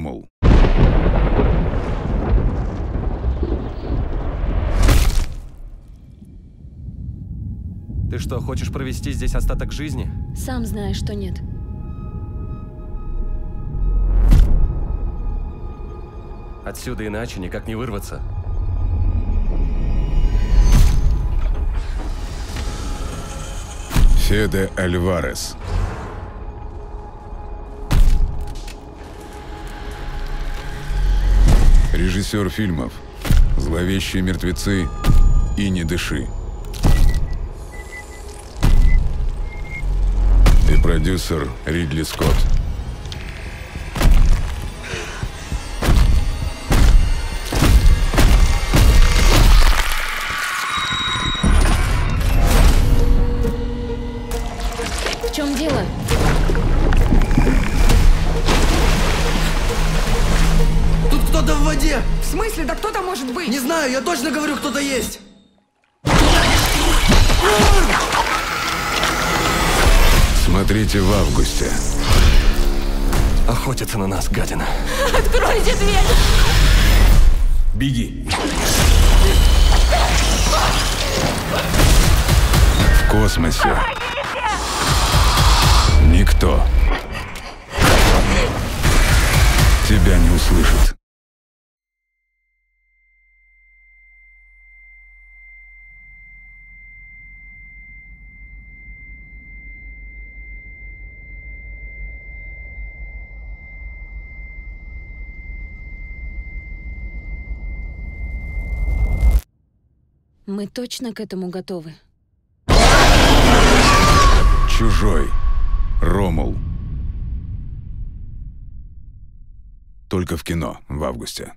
подумал. Ты что, хочешь провести здесь остаток жизни? Сам знаешь, что нет. Отсюда иначе никак не вырваться. Феде Альварес Режиссер фильмов «Зловещие мертвецы» и «Не дыши». И продюсер Ридли Скотт. В чем дело? Воде! В смысле? Да кто там может быть? Не знаю, я точно говорю, кто-то есть! Смотрите в августе. Охотятся на нас, гадина. Откройте дверь! Беги. В космосе. Никто тебя не услышит. Мы точно к этому готовы. Чужой. Ромул. Только в кино в августе.